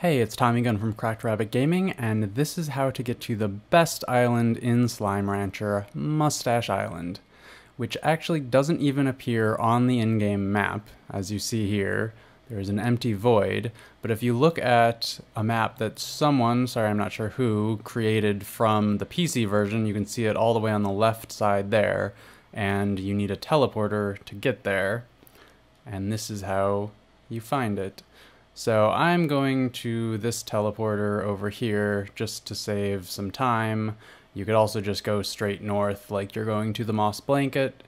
Hey, it's Tommy Gun from Cracked Rabbit Gaming, and this is how to get to the best island in Slime Rancher, Mustache Island, which actually doesn't even appear on the in-game map, as you see here. There's an empty void, but if you look at a map that someone, sorry I'm not sure who, created from the PC version, you can see it all the way on the left side there, and you need a teleporter to get there, and this is how you find it. So I'm going to this teleporter over here just to save some time. You could also just go straight north like you're going to the Moss Blanket.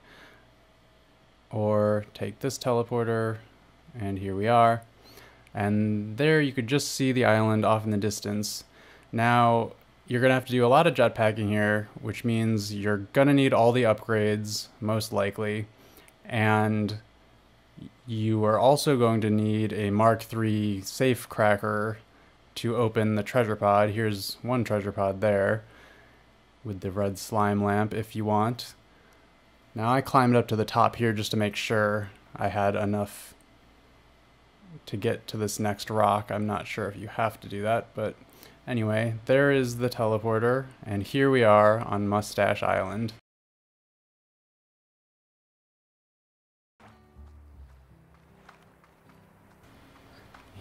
Or take this teleporter, and here we are. And there you could just see the island off in the distance. Now, you're going to have to do a lot of jetpacking here, which means you're going to need all the upgrades, most likely. And you are also going to need a Mark III safe cracker to open the treasure pod. Here's one treasure pod there with the red slime lamp if you want. Now I climbed up to the top here just to make sure I had enough to get to this next rock. I'm not sure if you have to do that, but anyway, there is the teleporter, and here we are on Mustache Island.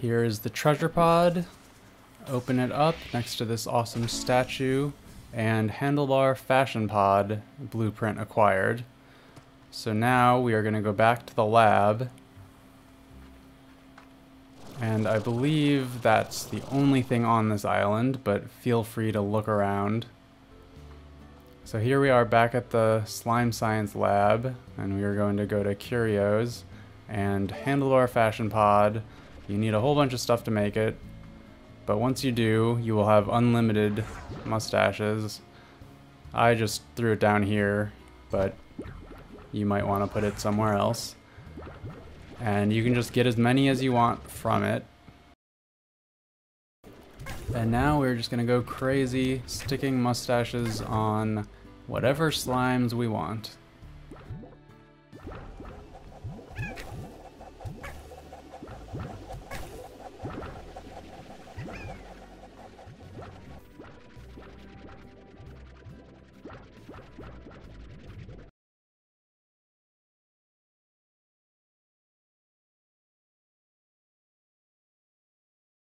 Here is the treasure pod. Open it up next to this awesome statue and handlebar fashion pod blueprint acquired. So now we are going to go back to the lab and I believe that's the only thing on this island, but feel free to look around. So here we are back at the Slime Science Lab, and we are going to go to Curios and Handlebar Fashion Pod, you need a whole bunch of stuff to make it, but once you do, you will have unlimited mustaches. I just threw it down here, but you might want to put it somewhere else. And you can just get as many as you want from it. And now we're just going to go crazy, sticking mustaches on whatever slimes we want.